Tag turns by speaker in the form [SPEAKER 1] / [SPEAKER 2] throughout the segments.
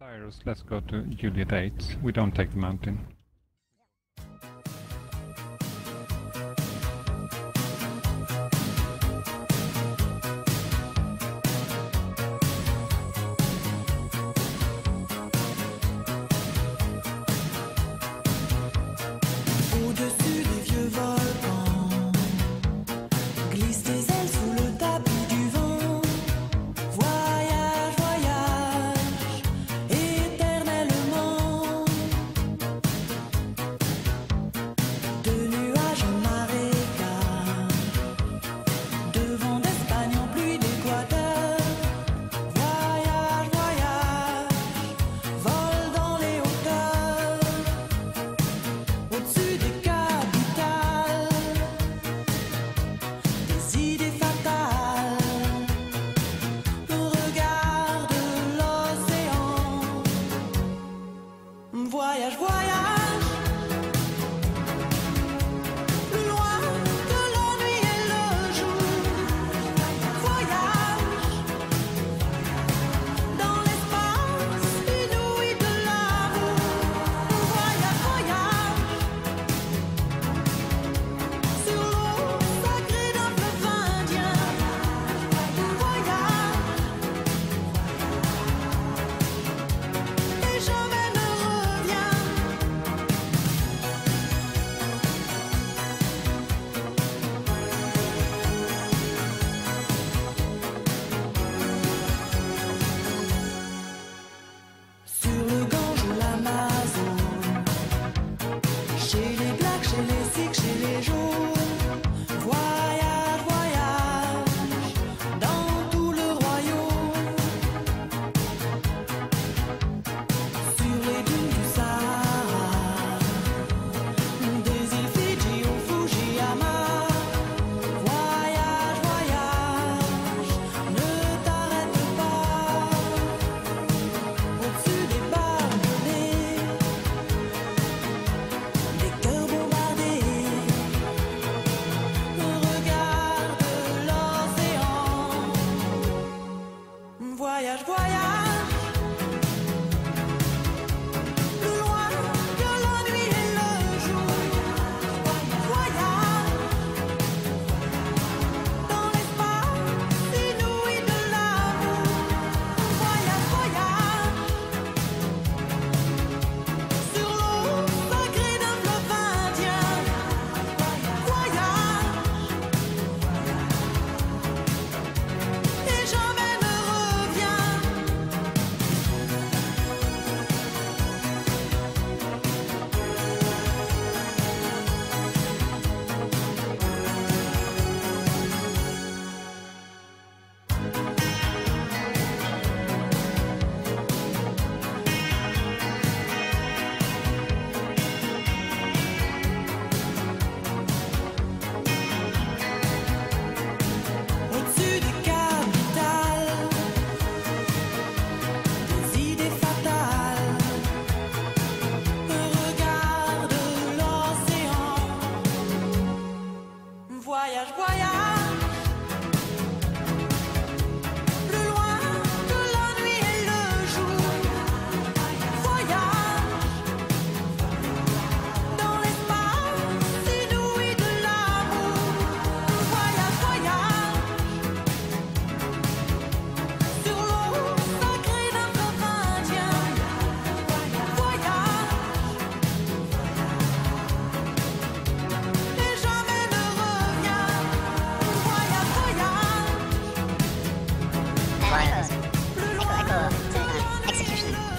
[SPEAKER 1] Tyrus, let's go to Julia Dates. We don't take the mountain.
[SPEAKER 2] Voyage, voyage.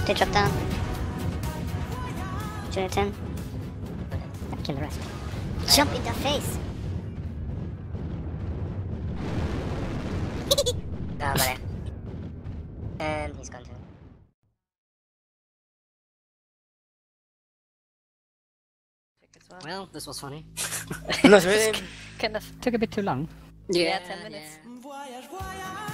[SPEAKER 3] to drop down. Shoot at 10. Kill the rest. Jump in the face! ah, vale. And he's gone too.
[SPEAKER 4] Well. this was funny.
[SPEAKER 5] kind of
[SPEAKER 1] took a bit too long.
[SPEAKER 4] Yeah, yeah
[SPEAKER 6] 10 minutes.
[SPEAKER 2] Yeah.